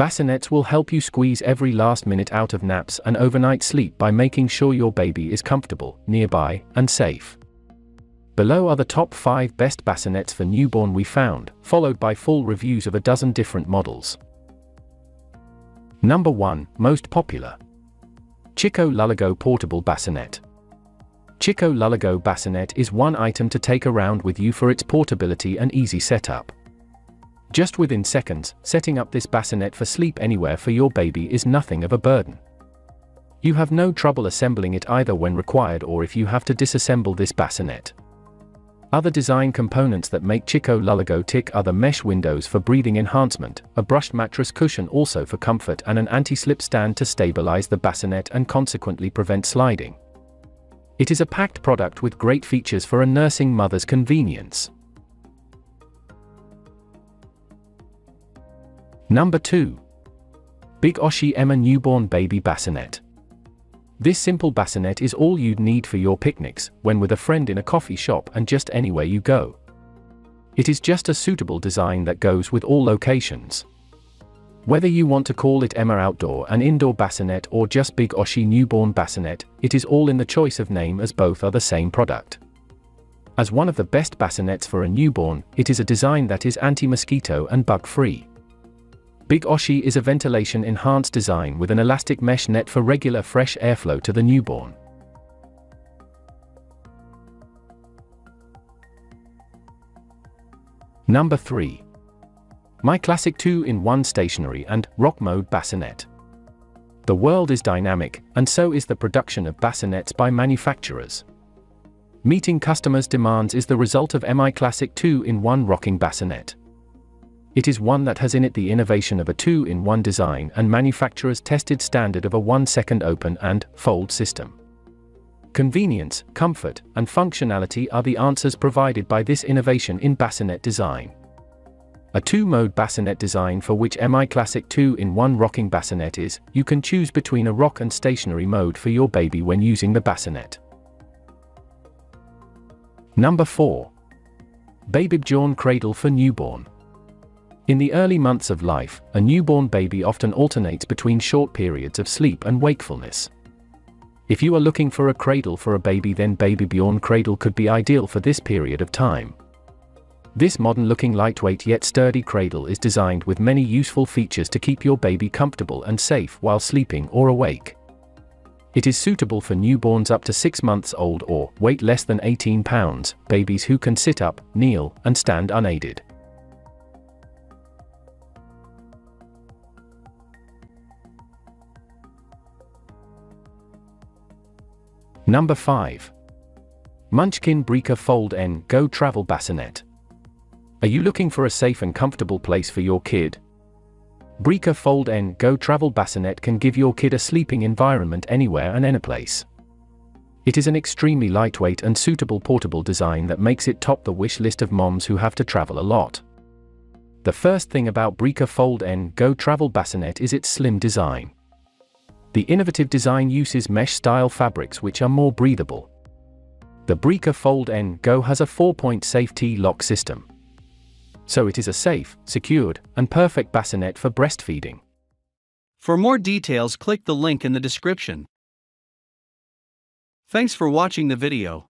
Bassinets will help you squeeze every last minute out of naps and overnight sleep by making sure your baby is comfortable, nearby, and safe. Below are the top 5 best bassinets for newborn we found, followed by full reviews of a dozen different models. Number 1, Most Popular. Chicco LullaGo Portable Bassinet. Chicco LullaGo Bassinet is one item to take around with you for its portability and easy setup. Just within seconds, setting up this bassinet for sleep anywhere for your baby is nothing of a burden. You have no trouble assembling it either when required or if you have to disassemble this bassinet. Other design components that make Chicco LullaGo tick are the mesh windows for breathing enhancement, a brushed mattress cushion also for comfort and an anti-slip stand to stabilize the bassinet and consequently prevent sliding. It is a packed product with great features for a nursing mother's convenience. Number 2. Big Oshi Emma Newborn Baby Bassinet. This simple bassinet is all you'd need for your picnics, when with a friend in a coffee shop and just anywhere you go. It is just a suitable design that goes with all locations. Whether you want to call it Emma Outdoor and Indoor Bassinet or just Big Oshi Newborn Bassinet, it is all in the choice of name as both are the same product. As one of the best bassinets for a newborn, it is a design that is anti-mosquito and bug-free. Big Oshi is a ventilation enhanced design with an elastic mesh net for regular fresh airflow to the newborn. Number 3. My Classic 2-in-1 Stationary and Rock Mode Bassinet. The world is dynamic, and so is the production of bassinets by manufacturers. Meeting customers' demands is the result of MI Classic 2-in-1 Rocking Bassinet. It is one that has in it the innovation of a two-in-one design and manufacturer's tested standard of a one-second open and fold system. Convenience, comfort, and functionality are the answers provided by this innovation in bassinet design. A two-mode bassinet design for which MI Classic 2-in-1 rocking bassinet is, you can choose between a rock and stationary mode for your baby when using the bassinet. Number 4. Babybjorn Cradle for Newborn. In the early months of life, a newborn baby often alternates between short periods of sleep and wakefulness. If you are looking for a cradle for a baby then Babybjorn Cradle could be ideal for this period of time. This modern-looking lightweight yet sturdy cradle is designed with many useful features to keep your baby comfortable and safe while sleeping or awake. It is suitable for newborns up to 6 months old or, weight less than 18 pounds, babies who can sit up, kneel, and stand unaided. Number 5. Munchkin Brica Fold N Go Travel Bassinet. Are you looking for a safe and comfortable place for your kid? Brica Fold N Go Travel Bassinet can give your kid a sleeping environment anywhere and anyplace. It is an extremely lightweight and suitable portable design that makes it top the wish list of moms who have to travel a lot. The first thing about Brica Fold N Go Travel Bassinet is its slim design. The innovative design uses mesh-style fabrics which are more breathable. The Brica Fold N Go has a 4-point safety lock system. So it is a safe, secured, and perfect bassinet for breastfeeding. For more details click the link in the description. Thanks for watching the video.